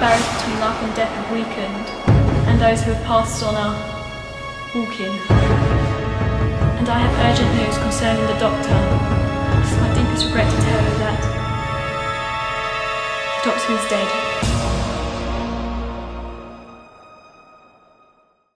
barriers between life and death have weakened, and those who have passed on are walking. And I have urgent news concerning the doctor. It is my deepest regret to tell you that the doctor is dead.